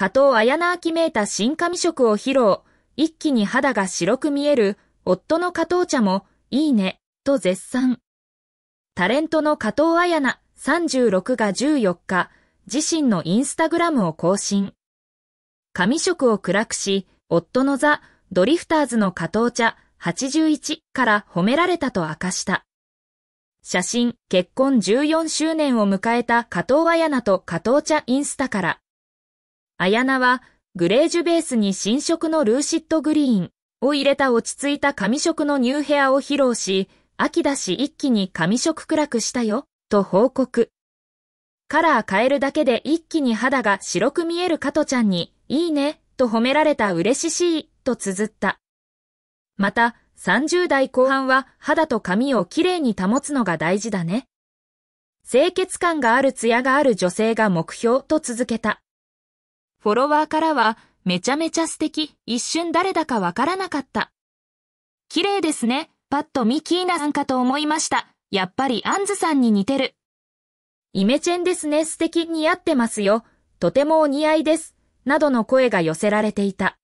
加藤綾菜秋めいた新髪色を披露。一気に肌が白く見える、夫の加藤茶も、いいね、と絶賛。タレントの加藤綾菜36が14日、自身のインスタグラムを更新。髪色を暗くし、夫のザ・ドリフターズの加藤茶81から褒められたと明かした。写真、結婚14周年を迎えた加藤綾菜と加藤茶インスタから。綾菜は、グレージュベースに新色のルーシットグリーンを入れた落ち着いた髪色のニューヘアを披露し、秋だし一気に髪色暗くしたよ、と報告。カラー変えるだけで一気に肌が白く見える加トちゃんに、いいね、と褒められた嬉ししい、と綴った。また、30代後半は肌と髪をきれいに保つのが大事だね。清潔感があるツヤがある女性が目標と続けた。フォロワーからは、めちゃめちゃ素敵、一瞬誰だかわからなかった。綺麗ですね、パッとミキーナさんかと思いました。やっぱりアンズさんに似てる。イメチェンですね、素敵似合ってますよ。とてもお似合いです。などの声が寄せられていた。